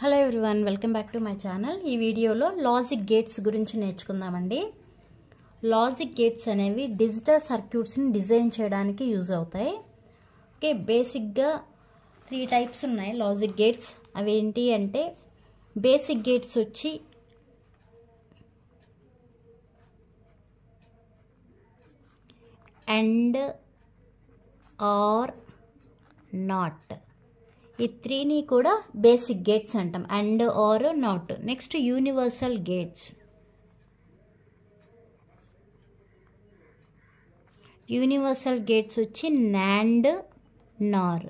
Hello everyone welcome back to my channel ఈ వీడియోలో logic gates గురించి నేర్చుకుందామండి. లాజిక్ గేట్స్ అనేవి డిజిటల్ సర్క్యూట్స్ని డిజైన్ చేయడానికి యూజ్ అవుతాయి. ఓకే బేసిక్గా త్రీ టైప్స్ ఉన్నాయి లాజిక్ గేట్స్ అవి ఏంటి అంటే బేసిక్ గేట్స్ వచ్చి అండ్ ఆర్ నాట్ ఈ త్రీని కూడా బేసిక్ గేట్స్ అంటాం. And or not next universal gates universal gates వచ్చి NAND NOR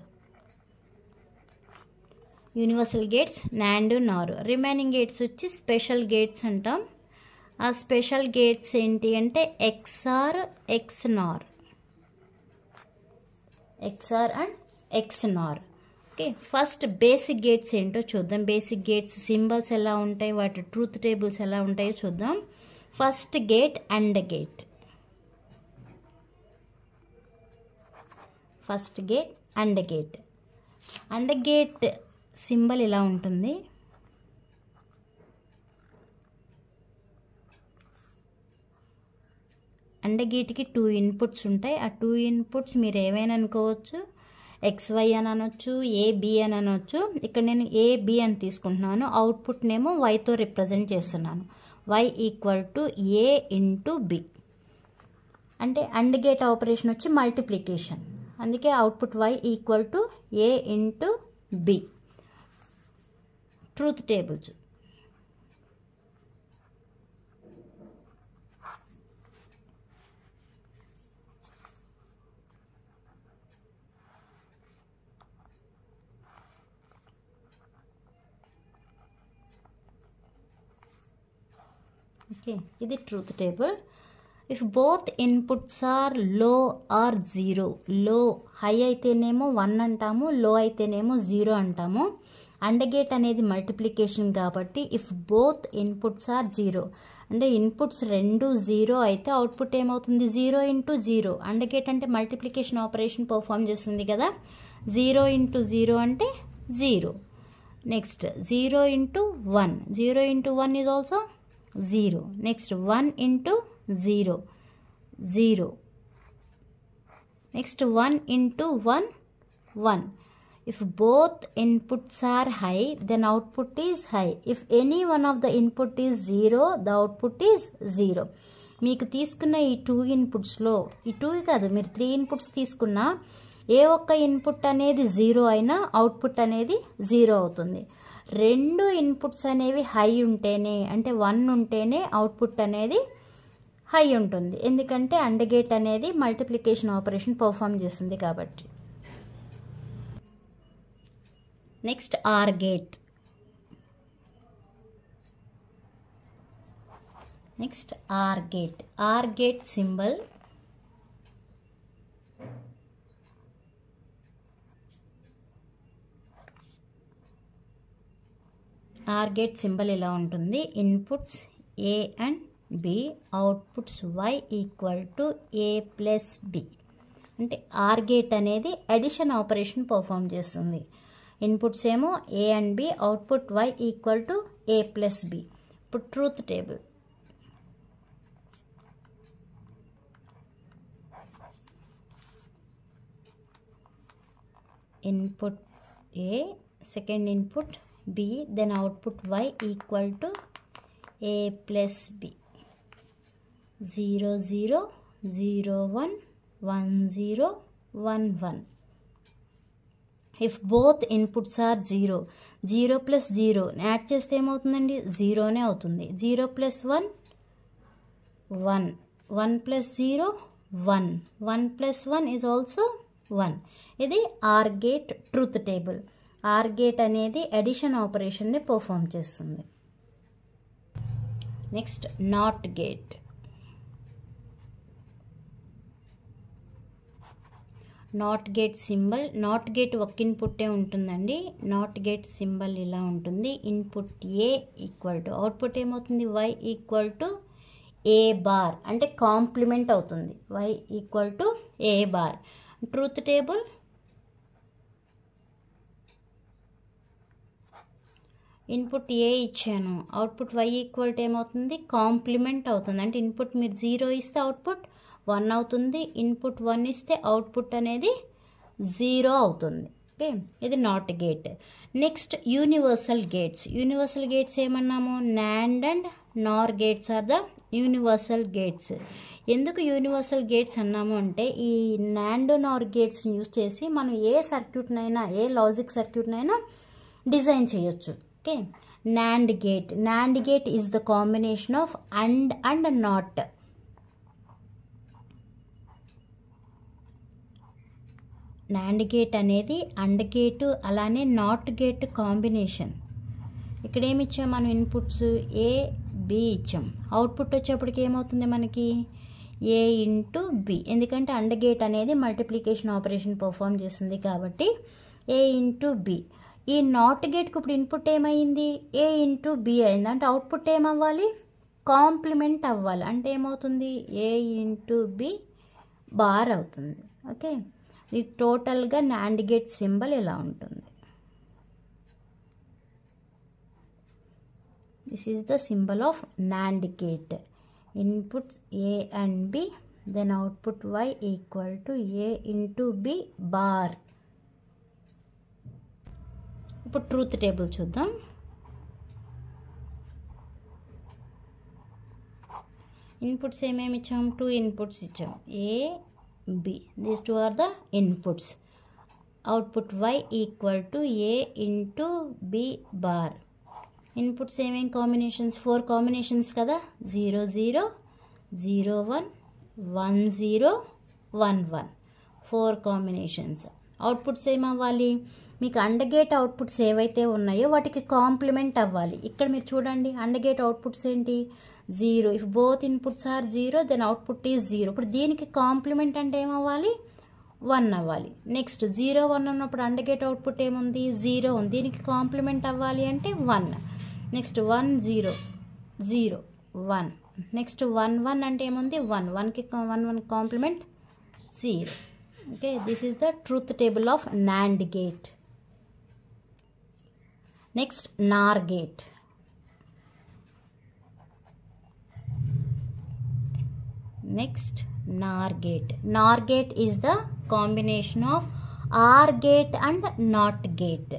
universal gates NAND NOR remaining gates వచ్చి స్పెషల్ గేట్స్ అంటాం. ఆ స్పెషల్ గేట్స్ ఏంటి అంటే XOR XNOR XOR and XNOR okay first basic gates ఏంటో చూద్దాం. Basic gates symbols ఎలా ఉంటాయి వాటి ట్రూత్ టేబుల్స్ ఎలా ఉంటాయో చూద్దాం. First gate and gate. First gate and gate. And gate symbol ఇలా ఉంటుంది? అండ్ గేట్కి టూ ఇన్పుట్స్ ఉంటాయి. ఆ టూ ఇన్పుట్స్ మీరు ఏమైనా అనుకోవచ్చు. ఎక్స్వై అని అనొచ్చు ఏబి అని అనొచ్చు. ఇక్కడ నేను ఏబి అని తీసుకుంటున్నాను. అవుట్పుట్నేమో వైతో రిప్రజెంట్ చేస్తున్నాను. Y equal to A into B అంటే అండ్ గేట్ ఆపరేషన్ వచ్చి మల్టిప్లికేషన్ అందుకే output Y equal to A into B truth tables okay ఇది truth table if both inputs ఆర్లో are zero low high అయితేనేమో వన్ అంటాము low అయితేనేమో zero అంటాము. And gate అనేది multiplication కాబట్టి if both inputs are zero అంటే inputs రెండు zero అయితే అవుట్పుట్ ఏమవుతుంది? Zero into zero and gate అంటే మల్టిప్లికేషన్ ఆపరేషన్ పర్ఫామ్ చేస్తుంది కదా. జీరో ఇంటూ జీరో అంటే zero next zero into one zero into one is also zero. Next one into zero. Zero. Next one into one one if both inputs are high then output is high if any one of the input is zero the output is zero మీకు తీసుకున్న ఈ two ఇన్పుట్స్లో ఈ two కాదు మీరు three inputs తీసుకున్నా ఏ ఒక్క input అనేది zero అయినా అవుట్పుట్ అనేది జీరో అవుతుంది. రెండు ఇన్పుట్స్ అనేవి హై ఉంటేనే అంటే వన్ ఉంటేనే అవుట్పుట్ అనేది హై ఉంటుంది. ఎందుకంటే అండ్ గేట్ అనేది మల్టిప్లికేషన్ ఆపరేషన్ పర్ఫామ్ చేస్తుంది కాబట్టి. Next or gate. Next or gate. Or gate symbol or gate symbol ఇలా ఉంటుంది? Inputs A and B outputs Y equal to A plus B. అంటే ఆర్ గేట్ అనేది addition operation perform చేస్తుంది. Inputs ఏమో A and B output Y equal to A plus B. ఇప్పుడు truth table. Input A second input B then output Y equal to A plus B zero zero zero one one zero one one if both inputs are zero zero plus zero add చేస్తే ఏమవుతుందండి? జీరోనే అవుతుంది. Zero plus one one one plus zero one one plus one is also one ఇది or gate truth table. Or gate అనేది addition ఆపరేషన్ని perform చేస్తుంది. Next not gate not gate symbol not gate ఒక ఇన్పుట్టే ఉంటుందండి. నాట్ గేట్ సింబల్ ఇలా ఉంటుంది. Input A equal to output ఏమవుతుంది? Y equal to A bar అంటే కాంప్లిమెంట్ అవుతుంది. Y equal to A bar truth table input A ఇచ్చాను? Output Y equal to ఏమవుతుంది? కాంప్లిమెంట్ అవుతుంది. అంటే ఇన్పుట్ మీరు జీరో ఇస్తే అవుట్పుట్ వన్ అవుతుంది. ఇన్పుట్ వన్ ఇస్తే అవుట్పుట్ అనేది జీరో అవుతుంది. ఓకే? ఇది not gate. Next universal gates. Universal gates ఏమన్నాము? NAND and NOR gates are the universal gates. ఎందుకు యూనివర్సల్ గేట్స్ అన్నాము అంటే ఈ నాండ్ నార్ గేట్స్ని యూస్ చేసి మనం ఏ సర్క్యూట్నైనా ఏ లాజిక్ సర్క్యూట్నైనా డిజైన్ చేయొచ్చు. Okay. NAND gate NAND gate is the combination of and and not NAND gate అనేది అండ్ గేటు అలానే నాట్ గేట్ కాంబినేషన్ ఇక్కడ ఏమి ఇచ్చాం మనం ఇన్పుట్స్ ఏ బి ఇచ్చాం. అవుట్పుట్ వచ్చేప్పటికి ఏమవుతుంది మనకి? ఏ ఇంటూ బి ఎందుకంటే అండ్ గేట్ అనేది మల్టిప్లికేషన్ ఆపరేషన్ పర్ఫామ్ చేస్తుంది కాబట్టి ఏ ఇంటూ బి ఈ నాట్ గేట్కి ఇప్పుడు ఇన్పుట్ ఏమైంది? ఏ ఇంటూ బి అయింది. అంటే అవుట్పుట్ ఏమవ్వాలి? కాంప్లిమెంట్ అవ్వాలి. అంటే ఏమవుతుంది? ఏ ఇంటూ బి బార్ అవుతుంది. ఓకే? ఇది టోటల్గా నాండ్ గేట్ సింబల్ ఇలా ఉంటుంది. This is the symbol of NAND gate inputs A and B then output Y equal to A into B bar ఇప్పుడు ట్రూత్ టేబుల్ చూద్దాం. ఇన్పుట్స్ ఏమేమి ఇచ్చాం? Two inputs ఇచ్చాం. A B these two are the inputs output Y equal to A into B bar inputs ఏమేమి combinations four combinations కదా? Zero zero zero one one zero one one four combinations outputs ఏమవ్వాలి? మీకు AND gate outputs ఏవైతే ఉన్నాయో వాటికి complement అవ్వాలి. ఇక్కడ మీరు చూడండి అండగేట్ అవుట్పుట్స్ ఏంటి? Zero if both inputs are zero then output is zero ఇప్పుడు దీనికి కాంప్లిమెంట్ అంటే ఏమవ్వాలి? వన్ అవ్వాలి. నెక్స్ట్ జీరో వన్ ఉన్నప్పుడు అండగేట్ అవుట్పుట్ ఏముంది? జీరో ఉంది. దీనికి కాంప్లిమెంట్ అవ్వాలి అంటే one next one zero zero one next one one అంటే ఏముంది? వన్ వన్కి one one complement zero okay this is the truth table of NAND gate next NOR gate next NOR gate. NOR gate is the combination of OR gate and NOT gate.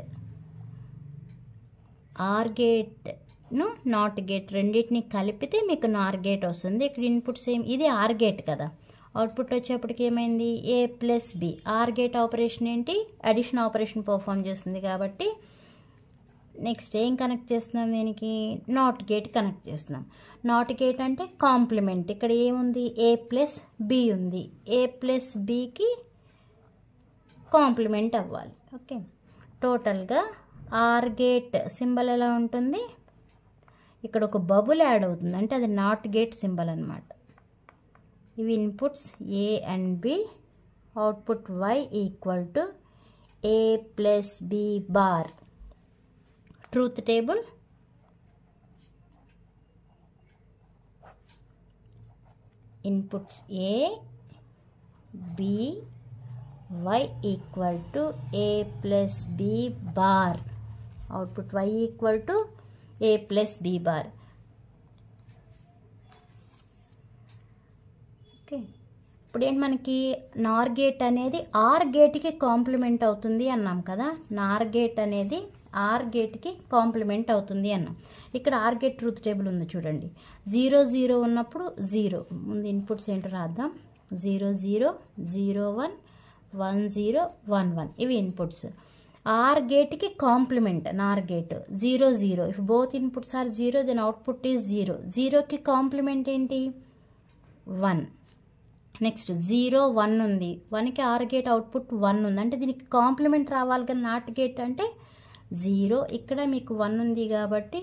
Or గేట్ను not gate రెండింటిని కలిపితే మీకు నార్ gate వస్తుంది ఇక్కడ input same ఇది or gate కదా output వచ్చేప్పటికి ఏమైంది? A plus B or gate operation ఏంటి? అడిషన్ ఆపరేషన్ పర్ఫామ్ చేస్తుంది కాబట్టి నెక్స్ట్ ఏం కనెక్ట్ చేస్తున్నాం దీనికి? నాట్ గేట్ కనెక్ట్ చేస్తున్నాం. నాట్ గేట్ అంటే కాంప్లిమెంట్ ఇక్కడ ఏముంది? ఏ ప్లస్ బి ఉంది. ఏ ప్లస్ బికి కాంప్లిమెంట్ అవ్వాలి. ఓకే టోటల్గా ఆర్ గేట్ సింబల్ ఎలా ఉంటుంది? ఇక్కడ ఒక బబుల్ యాడ్ అవుతుంది. అంటే అది నాట్ గేట్ సింబల్ అనమాట ఇవి inputs A and B output Y equal to A plus B bar truth table inputs A B Y equal to A plus B bar output Y equal to A plus B bar okay ఇప్పుడు ఏంటి మనకి నార్ gate అనేది are గేట్కి complement అవుతుంది అన్నాం కదా. నార్ gate అనేది are గేట్కి కాంప్లిమెంట్ అవుతుంది అన్నాం. ఇక్కడ ఆర్ గేట్ ట్రూత్ టేబుల్ ఉంది చూడండి. జీరో జీరో ఉన్నప్పుడు జీరో. ముందు ఇన్పుట్స్ ఏంటో రాద్దాం. Zero zero zero one one zero one one. ఇవి inputs. Are గేట్కి complement NOR gate. Zero zero. If both inputs are zero then output is zero. జీరోకి complement ఏంటి? One. Next zero one ఉంది. వన్కి or gate output one ఉంది. అంటే దీనికి complement రావాలి కానీ నాట్ గేట్ అంటే జీరో. ఇక్కడ మీకు వన్ ఉంది కాబట్టి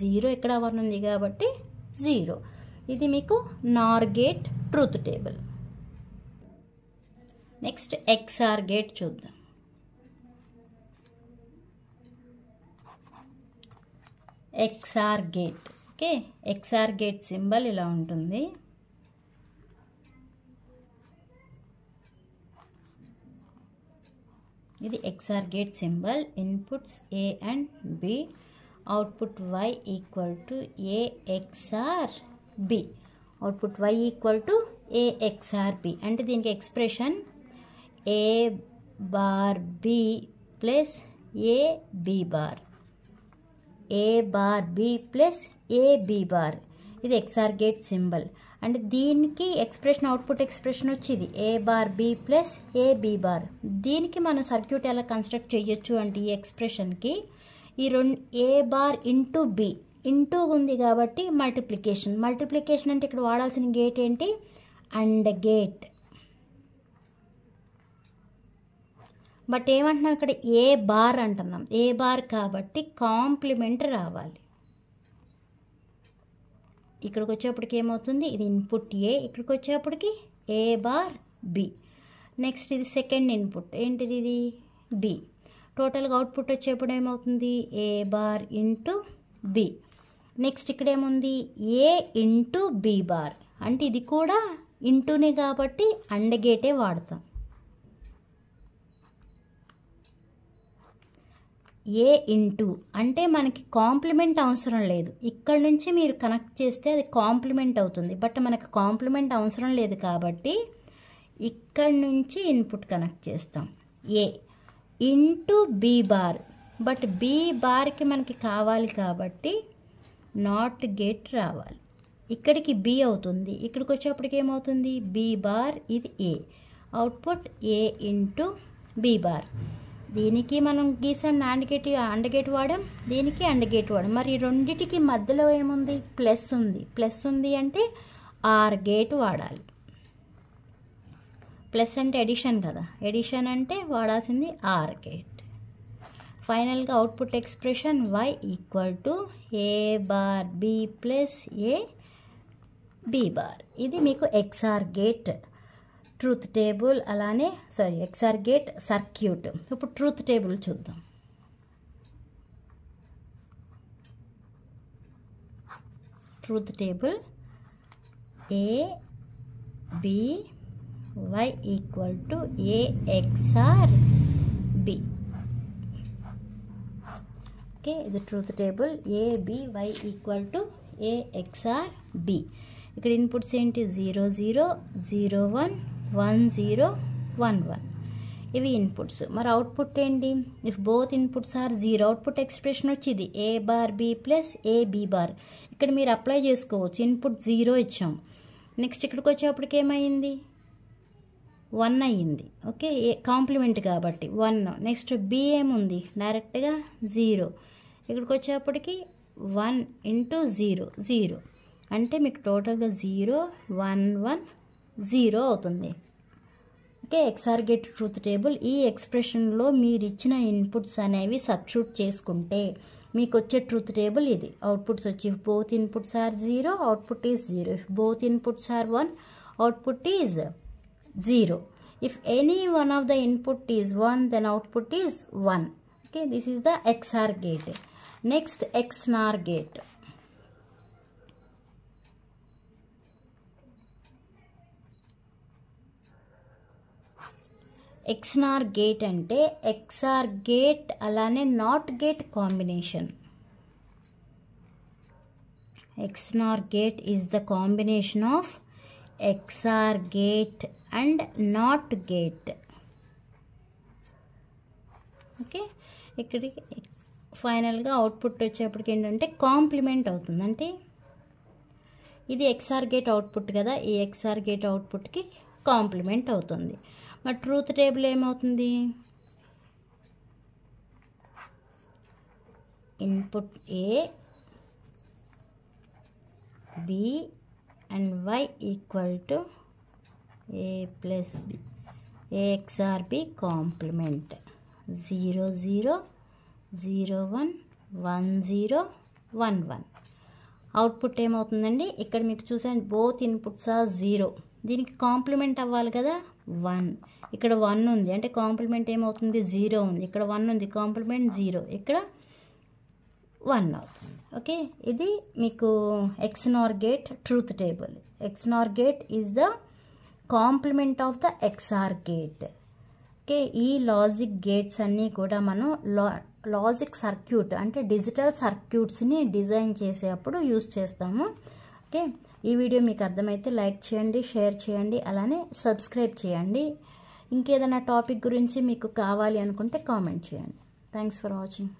జీరో. ఇక్కడ వన్ ఉంది కాబట్టి జీరో. ఇది మీకు NOR gate truth table next XOR gate చూద్దాం. XOR gate okay XOR gate symbol ఇలా ఉంటుంది. ఇది XOR gate symbol inputs A and B output Y equal to A XOR B output Y equal to A XOR B అంటే దీనికి expression A bar B plus A B bar A bar B plus A B bar ఇది XOR gate symbol అంటే దీనికి expression output expression వచ్చేది A bar B plus A B bar దీనికి మనం circuit ఎలా construct చేయొచ్చు అంటే ఈ ఎక్స్ప్రెషన్కి ఈ రెండు A bar into B into ఉంది కాబట్టి మల్టిప్లికేషన్ మల్టిప్లికేషన్ అంటే ఇక్కడ వాడాల్సిన గేట్ ఏంటి? అండ్ గేట్ బట్ ఏమంటున్నాం ఇక్కడ? ఏ బార్ అంటున్నాం. ఏ బార్ కాబట్టి కాంప్లిమెంట్ రావాలి. ఇక్కడికి వచ్చేప్పటికి ఏమవుతుంది? ఇది ఇన్పుట్ ఏ ఇక్కడికి వచ్చేప్పటికి ఏ బార్ బి నెక్స్ట్ ఇది సెకండ్ ఇన్పుట్ ఏంటిది ఇది? బి టోటల్గా అవుట్పుట్ వచ్చేప్పుడు ఏమవుతుంది? A bar into B next ఇక్కడ ఏముంది ఏ ఇంటూ బి బార్ అంటే ఇది కూడా ఇంటూనే కాబట్టి అండ్ గేటే వాడతాం. ఏ ఇంటూ అంటే మనకి కాంప్లిమెంట్ అవసరం లేదు. ఇక్కడ నుంచి మీరు కనెక్ట్ చేస్తే అది కాంప్లిమెంట్ అవుతుంది. బట్ మనకు కాంప్లిమెంట్ అవసరం లేదు కాబట్టి ఇక్కడ నుంచి ఇన్పుట్ కనెక్ట్ చేస్తాం. A into B bar but B బార్కి మనకి కావాలి కాబట్టి నాట్ గెట్ రావాలి. ఇక్కడికి బి అవుతుంది. ఇక్కడికి వచ్చేప్పటికి ఏమవుతుంది? బీ బార్ ఇది A output A into B bar దీనికి మనం గీసాం నాండ్ గేట్ అండ్ గేట్ వాడాం దీనికి అండ్ గేట్ వాడాం. మరి రెండిటికి మధ్యలో ఏముంది? ప్లస్ ఉంది. ప్లస్ ఉంది అంటే ఆర్ గేట్ వాడాలి. ప్లస్ అంటే ఎడిషన్ కదా. ఎడిషన్ అంటే వాడాల్సింది ఆర్ గేట్. ఫైనల్గా output expression Y equal to A bar B plus A B bar ఇది మీకు ఎక్స్ఆర్ గేట్ ట్రూత్ టేబుల్ అలానే సారీ ఎక్స్ఆర్ గేట్ సర్క్యూట్. ఇప్పుడు ట్రూత్ టేబుల్ చూద్దాం. Truth table A B Y equal to A B okay ఇది truth table A B Y equal to A B ఇక్కడ inputs ఏంటి? Zero zero zero one one zero one one ఇవి inputs మరి output ఏంటి? If both inputs are zero output expression వచ్చింది A bar B plus A B bar ఇక్కడ మీరు apply చేసుకోవచ్చు. Input zero ఇచ్చాం. నెక్స్ట్ ఇక్కడికి వచ్చేప్పటికి ఏమైంది? వన్ అయ్యింది. ఓకే ఏ కాంప్లిమెంట్ కాబట్టి వన్ నెక్స్ట్ బి ఏముంది? డైరెక్ట్గా జీరో ఇక్కడికి వచ్చేప్పటికి వన్ ఇంటూ జీరో జీరో అంటే మీకు టోటల్గా జీరో వన్ వన్ జీరో అవుతుంది. Okay XOR gate truth table ఈ ఎక్స్ప్రెషన్లో మీరు ఇచ్చిన ఇన్పుట్స్ అనేవి సబ్స్టిట్యూట్ చేసుకుంటే మీకు వచ్చే ట్రూత్ టేబుల్ ఇది. అవుట్పుట్స్ వచ్చి if both inputs are zero output is zero if both inputs are one output is zero if any one of the input is one then output is one okay this is the XOR gate next XNOR gate XNOR gate అంటే XOR gate అలానే not gate combination XNOR gate is the combination of XOR gate and not gate okay ఇక్కడికి ఫైనల్గా output వచ్చేప్పటికి ఏంటంటే complement అవుతుంది. అంటే ఇది XOR gate output కదా ఈ ఎక్స్ఆర్ గేట్ అవుట్పుట్కి కాంప్లిమెంట్ అవుతుంది. మరి ట్రూత్ టేబుల్ ఏమవుతుంది? Input A B and Y equal to A plus B. A XOR B complement. Zero zero zero one one zero one one. Output ఏమవుతుందండి? ఇక్కడ మీకు చూసాను both inputs are zero. దీనికి complement అవ్వాలి కదా? వన్. ఇక్కడ one ఉంది. అంటే కాంప్లిమెంట్ ఏమవుతుంది? జీరో ఉంది. ఇక్కడ వన్ ఉంది. Complement zero. ఇక్కడ వన్ అవుతుంది. ఓకే? ఇది మీకు XNOR gate truth table XNOR gate is the complement of the XOR gate okay? ఈ లాజిక్ గేట్స్ అన్నీ కూడా మనం లా లాజిక్ సర్క్యూట్ అంటే డిజిటల్ సర్క్యూట్స్ని డిజైన్ చేసేటప్పుడు యూస్ చేస్తాము. ఓకే? ఈ వీడియో మీకు అర్థమైతే లైక్ చేయండి షేర్ చేయండి అలానే సబ్స్క్రైబ్ చేయండి. ఇంకేదైనా టాపిక్ గురించి మీకు కావాలి అనుకుంటే కామెంట్ చేయండి. Thanks for watching